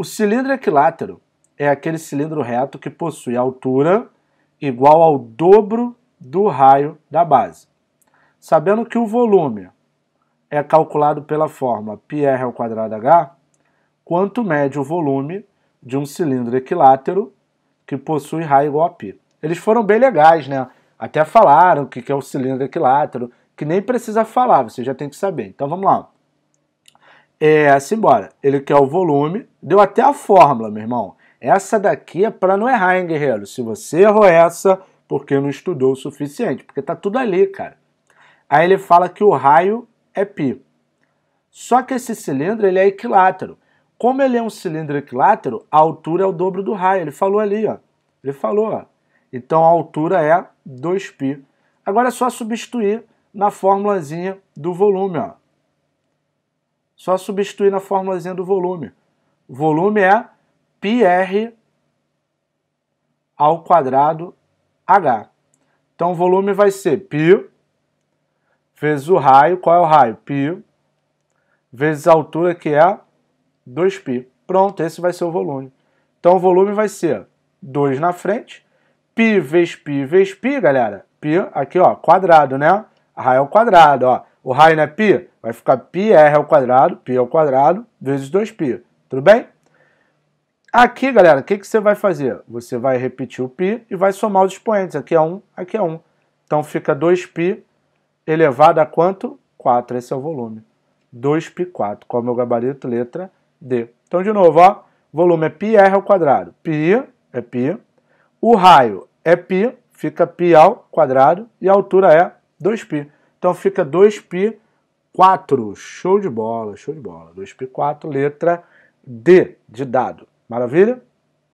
O cilindro equilátero é aquele cilindro reto que possui altura igual ao dobro do raio da base. Sabendo que o volume é calculado pela fórmula πr ao quadrado h, quanto mede o volume de um cilindro equilátero que possui raio igual a π. Eles foram bem legais, né? Até falaram o que é o cilindro equilátero, que nem precisa falar, você já tem que saber. Então vamos lá. É, simbora. Ele quer o volume, deu até a fórmula, meu irmão. Essa daqui é para não errar, hein, guerreiro? Se você errou essa, porque não estudou o suficiente, porque tá tudo ali, cara. Aí ele fala que o raio é π. Só que esse cilindro ele é equilátero. Como ele é um cilindro equilátero, a altura é o dobro do raio. Ele falou ali, ó. Ele falou, ó. Então a altura é 2π. Agora é só substituir na formulazinha do volume, ó. Só substituir na formulazinha do volume. O volume é πr ao quadrado h. Então o volume vai ser π vezes o raio, qual é o raio? π vezes a altura que é 2π. Pronto, esse vai ser o volume. Então o volume vai ser 2 na frente, π vezes π vezes π, galera. π aqui, ó, quadrado, né? Raio ao quadrado, ó. O raio não é π? Vai ficar πr ao quadrado, π ao quadrado, vezes 2π. Tudo bem? Aqui, galera, o que, que você vai fazer? Você vai repetir o π e vai somar os expoentes. Aqui é 1, aqui é 1. Então fica 2π elevado a quanto? 4. Esse é o volume. 2π4. Qual é o meu gabarito? Letra D. Então, de novo, ó. Volume é πr ao quadrado. π é π. O raio é π, fica π ao quadrado. E a altura é 2π. Então fica 2π 4. Show de bola, show de bola. 2π4, letra D de dado. Maravilha?